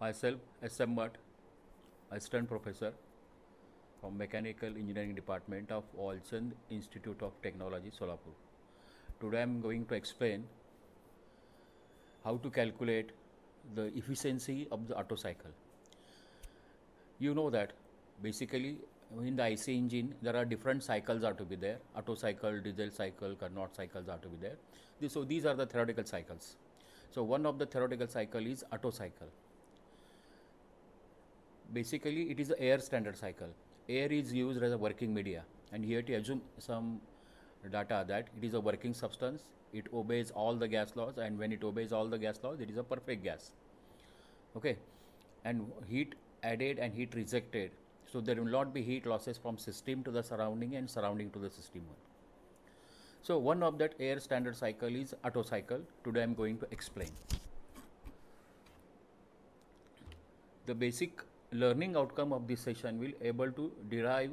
Myself, S.M. Math, Assistant Professor from Mechanical Engineering Department of Walchand Institute of Technology, Solapur. Today I am going to explain how to calculate the efficiency of the Otto cycle. You know that basically in the IC engine there are different cycles are to be there Otto cycle, diesel cycle, Carnot cycles are to be there. So these are the theoretical cycles. So one of the theoretical cycle is Otto cycle basically it is the air standard cycle. Air is used as a working media. And here to assume some data that it is a working substance it obeys all the gas laws and when it obeys all the gas laws it is a perfect gas. Okay? And heat added and heat rejected. So there will not be heat losses from system to the surrounding and surrounding to the system so one of that air standard cycle is Otto cycle. Today i am going to explain. The basic learning outcome of this session will able to derive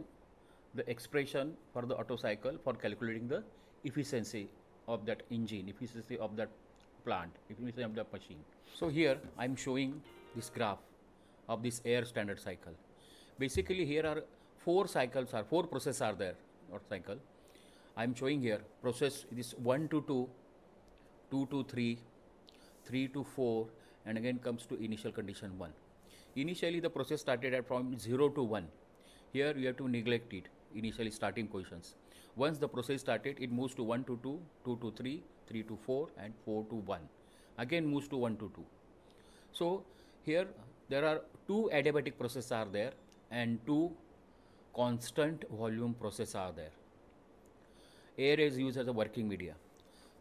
the expression for the Otto cycle for calculating the efficiency of that engine efficiency of that plant efficiency of the machine. So here i am showing this graph of this air standard cycle. Basically here are four cycles are four processes are there or cycle. I am showing here process this 1 to 2 2 to 3 3 to 4 and again comes to initial condition 1 initially the process started at from 0 to 1 here you have to neglect it initially starting positions once the process started it moves to 1 to 2 2 to 3 3 to 4 and 4 to 1 again moves to 1 to 2 so here there are two adiabatic processes are there and two constant volume process are there. Air is used as a working media.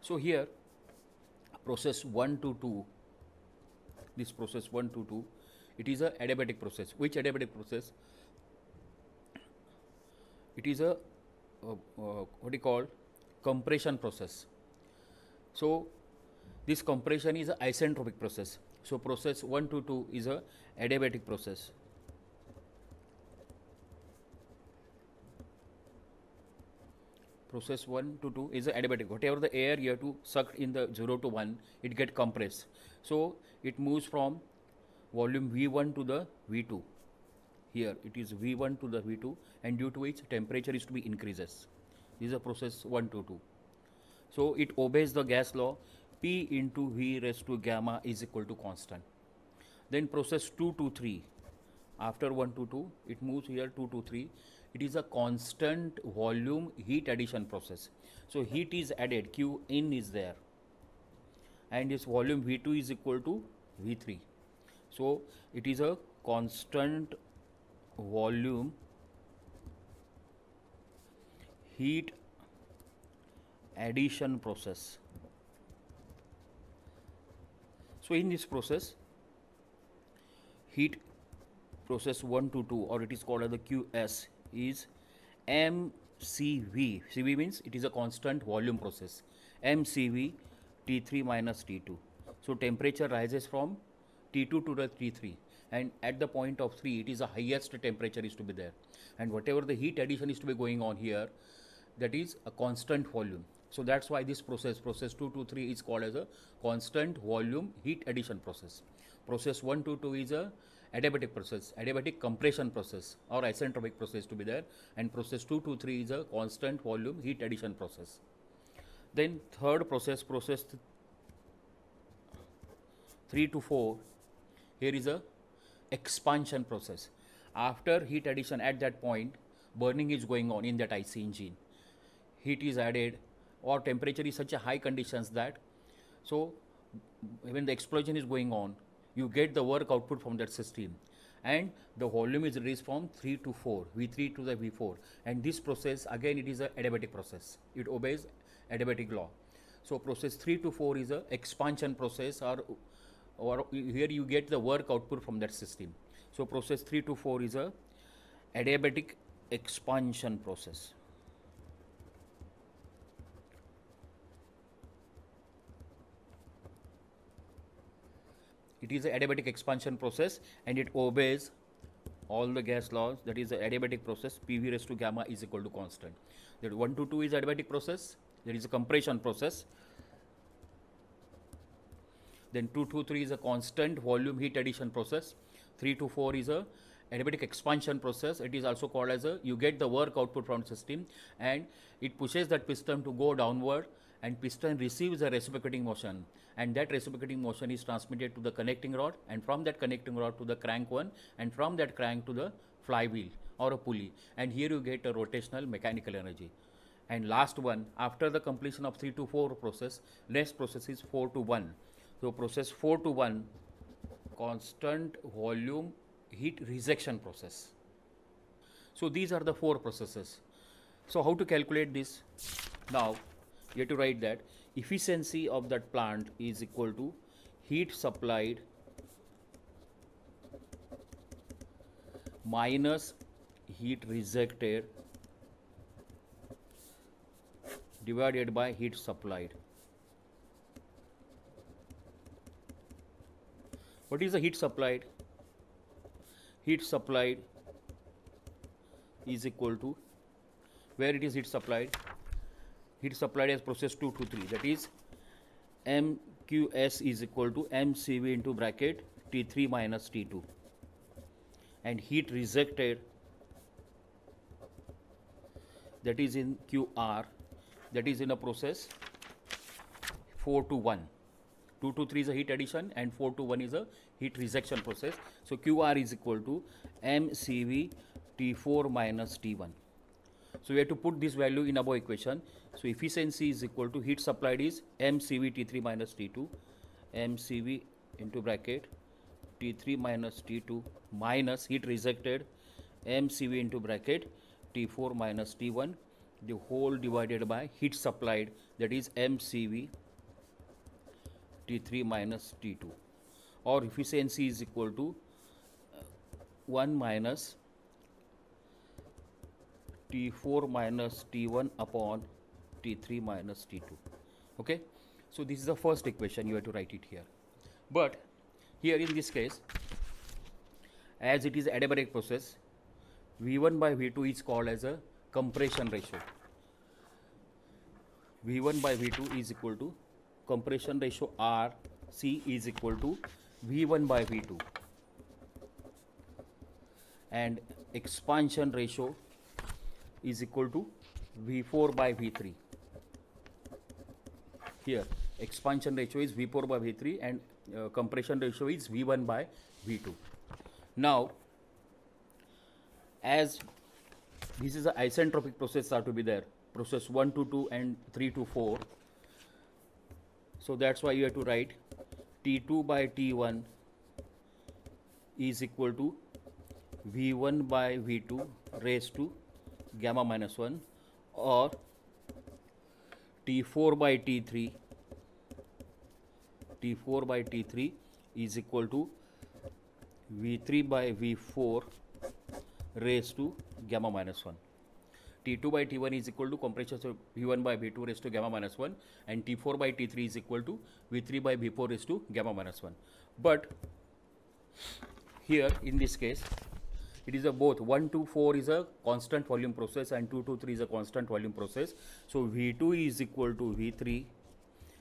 So here process 1 to 2 this process 1 to 2 it is a adiabatic process. Which adiabatic process? It is a uh, uh, what you call? Compression process. So this compression is a isentropic process. So process 1 to 2 is a adiabatic process. Process 1 to 2 is adiabatic. Whatever the air you have to suck in the 0 to 1 it get compressed. So it moves from volume v1 to the v2 here it is v1 to the v2 and due to which temperature is to be increases. This is a process 1 to 2 so it obeys the gas law. P into v raised to gamma is equal to constant. Then process 2 to 3 after 1 to 2 it moves here 2 to 3 it is a constant volume heat addition process. So heat is added q in is there. And this volume v2 is equal to v3 so it is a constant volume heat addition process. So in this process heat process 1 to 2 or it is called as the qs is mcv cv means it is a constant volume process. Mcv t3 minus t2 so temperature rises from t2 to the t3 and at the point of 3 it is the highest temperature is to be there. And whatever the heat addition is to be going on here that is a constant volume. So that's why this process process 2 to 3 is called as a constant volume heat addition process. Process 1 to 2 is a adiabatic process adiabatic compression process or isentropic process to be there. And process 2 to 3 is a constant volume heat addition process. Then third process process th- 3 to 4 here is a expansion process. After heat addition at that point burning is going on in that IC engine. Heat is added or temperature is such a high conditions that so when the explosion is going on you get the work output from that system. And the volume is raised from 3 to 4 v3 to the v4 and this process again it is a adiabatic process. It obeys adiabatic law. So process 3 to 4 is a expansion process or or here you get the work output from that system. So process 3 to 4 is a adiabatic expansion process. It is a adiabatic expansion process and it obeys all the gas laws. That is the adiabatic process pv raised to gamma is equal to constant. That 1 to 2 is adiabatic process. There is a compression process then 2 to 3 is a constant volume heat addition process. 3 to 4 is a adiabatic expansion process. It is also called as a you get the work output from the system and it pushes that piston to go downward and piston receives a reciprocating motion and that reciprocating motion is transmitted to the connecting rod and from that connecting rod to the crank one and from that crank to the flywheel or a pulley. And here you get a rotational mechanical energy. And last one after the completion of 3 to 4 process next process is 4 to 1 so process 4 to 1 constant volume heat rejection process. So these are the four processes. So how to calculate this? Now you have to write that efficiency of that plant is equal to heat supplied minus heat rejected divided by heat supplied. What is the heat supplied? Heat supplied is equal to where it is heat supplied? Heat supplied as process 2 to 3 that is mqs is equal to mcv into bracket t3 minus t2 and heat rejected that is in qr that is in a process 4 to 1 2 to 3 is a heat addition and 4 to 1 is a heat rejection process so qr is equal to mcv t4 minus t1 so we have to put this value in above equation. So efficiency is equal to heat supplied is mCV T3 minus T2, mCV into bracket T3 minus T2 minus heat rejected mCV into bracket T4 minus T1 the whole divided by heat supplied that is mCV T3 minus T2 or efficiency is equal to uh, 1 minus T4 minus T1 upon T3 minus T2. Okay. So this is the first equation you have to write it here. But here in this case, as it is adiabatic process, V1 by V2 is called as a compression ratio. V1 by V2 is equal to compression ratio R C is equal to V1 by V2 and expansion ratio is equal to V4 by V3. Here expansion ratio is V4 by V3 and uh, compression ratio is V1 by V2. Now as this is a isentropic process are to be there process 1 to 2 and 3 to 4 so that's why you have to write T2 by T1 is equal to V1 by V2 raised to gamma minus 1 or T4 by T3 T4 by T3 is equal to V3 by V4 raised to gamma minus 1. T2 by T1 is equal to compression of V1 by V2 raised to gamma minus 1 and T4 by T3 is equal to V3 by V4 raised to gamma minus 1. But here in this case it is a both. 1 to 4 is a constant volume process and 2 to 3 is a constant volume process. So v2 is equal to v3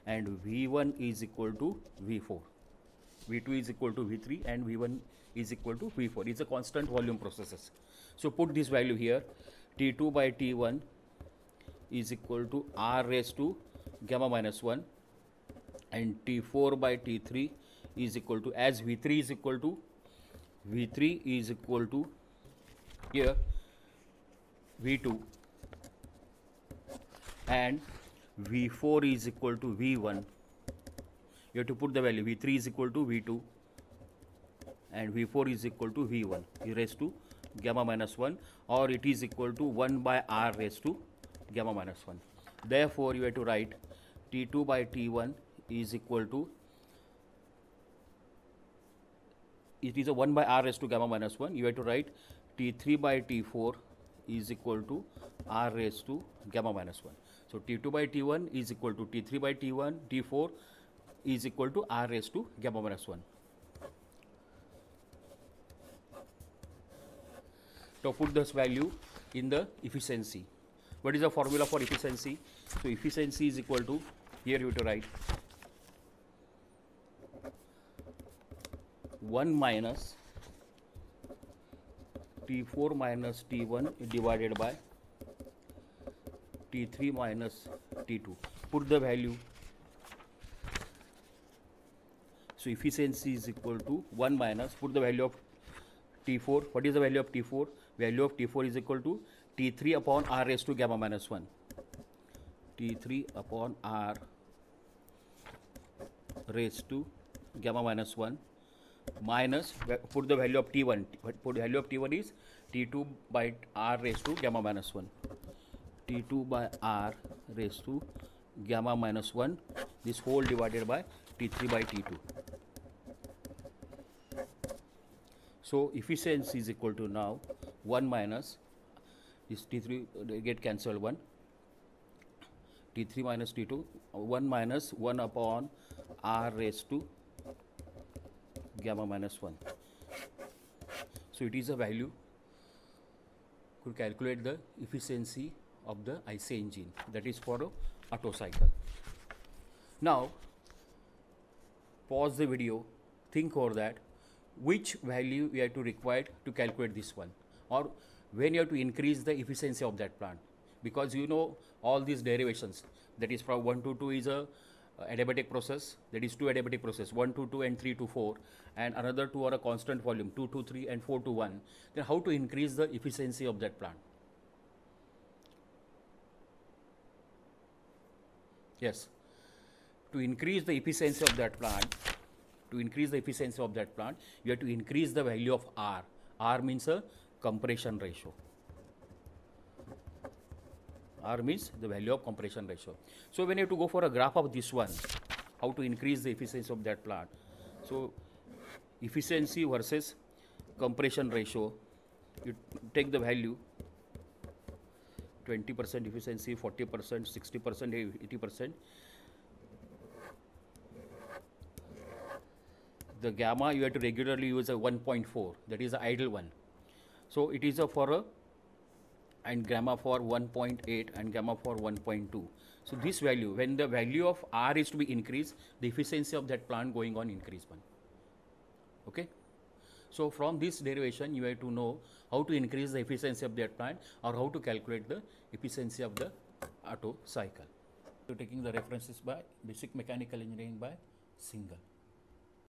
and v1 is equal to v4 v2 is equal to v3 and v1 is equal to v4 it's a constant volume processes. So put this value here t2 by t1 is equal to r raised to gamma minus 1 and t4 by t3 is equal to as v3 is equal to V3 is equal to here V2 and V4 is equal to V1 you have to put the value V3 is equal to V2 and V4 is equal to V1 raised to gamma minus 1 or it is equal to 1 by R raised to gamma minus 1 therefore you have to write T2 by T1 is equal to it is a 1 by r raised to gamma minus 1 you have to write t3 by t4 is equal to r raised to gamma minus 1 so t2 by t1 is equal to t3 by t1 t4 is equal to r raised to gamma minus 1 to put this value in the efficiency what is the formula for efficiency so efficiency is equal to here you have to write 1 minus T4 minus T1 divided by T3 minus T2. Put the value. So efficiency is equal to 1 minus, put the value of T4. What is the value of T4? Value of T4 is equal to T3 upon R raised to gamma minus 1. T3 upon R raised to gamma minus 1 minus put the value of t1 put value of t1 is t2 by r raised to gamma minus 1 t2 by r raised to gamma minus 1 this whole divided by t3 by t2 so efficiency is equal to now 1 minus this t3 uh, get cancelled 1 t3 minus t2 1 minus 1 upon r raised to gamma minus 1. So it is a value. Could calculate the efficiency of the IC engine. That is for a Otto cycle. Now pause the video, think over that. Which value we have to require to calculate this one or when you have to increase the efficiency of that plant. Because you know all these derivations that is from 1 to 2 is a uh, adiabatic process that is two adiabatic process 1 to 2 and 3 to 4 and another two are a constant volume 2 to 3 and 4 to 1 then how to increase the efficiency of that plant? Yes. To increase the efficiency of that plant to increase the efficiency of that plant you have to increase the value of r. R means a compression ratio R means the value of compression ratio. So when you have to go for a graph of this one, how to increase the efficiency of that plant. So efficiency versus compression ratio, you take the value 20% efficiency, 40%, 60%, 80%. The gamma you have to regularly use a 1.4 that is the ideal one. So it is a for a and gamma for 1.8 and gamma for 1.2. So this value, when the value of R is to be increased, the efficiency of that plant going on increase one. Okay. So from this derivation, you have to know how to increase the efficiency of that plant or how to calculate the efficiency of the Otto cycle. So taking the references by basic mechanical engineering by Singhal.